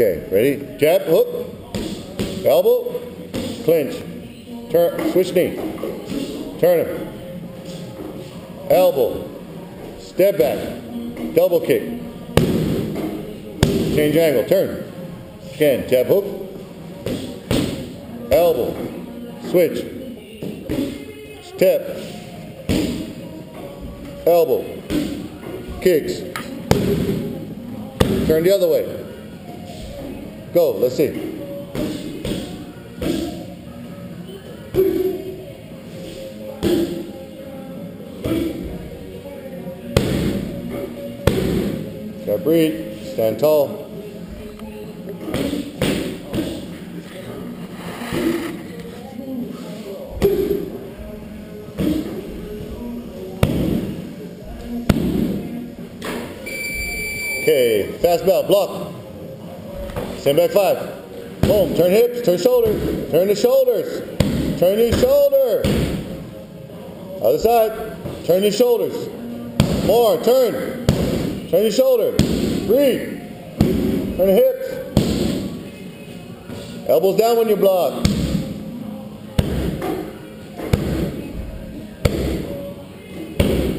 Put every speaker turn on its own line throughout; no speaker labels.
Okay, ready? Jab, hook, elbow, clinch, turn, switch knee, turn him, elbow, step back, double kick, change angle, turn, again, jab, hook, elbow, switch, step, elbow, kicks, turn the other way. Go, let's see. Gotta breathe, stand tall. Okay, fast belt, block. Stand back five. Boom, turn hips, turn shoulders, turn the shoulders, turn your shoulder. Other side, turn your shoulders. More, turn. Turn your shoulder. Breathe. Turn the hips. Elbows down when you block.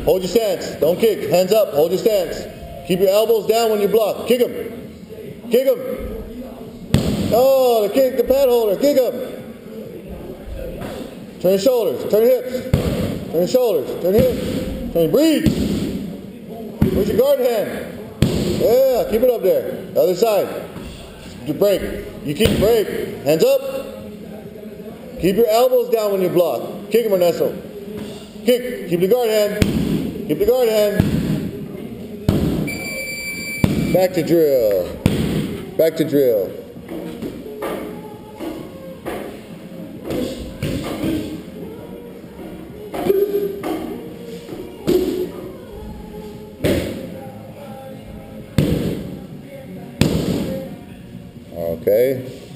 Hold your stance. Don't kick. Hands up. Hold your stance. Keep your elbows down when you block. Kick them. Kick them. Oh, the kick, the pad holder. Kick them. Turn your shoulders. Turn your hips. Turn your shoulders. Turn your hips. Turn. your Breathe. Where's your guard hand? Yeah, keep it up there. The other side. Break. You keep break. Hands up. Keep your elbows down when you block. Kick him, Ernesto. Kick. Keep the guard hand. Keep the guard hand. Back to drill. Back to drill. Okay.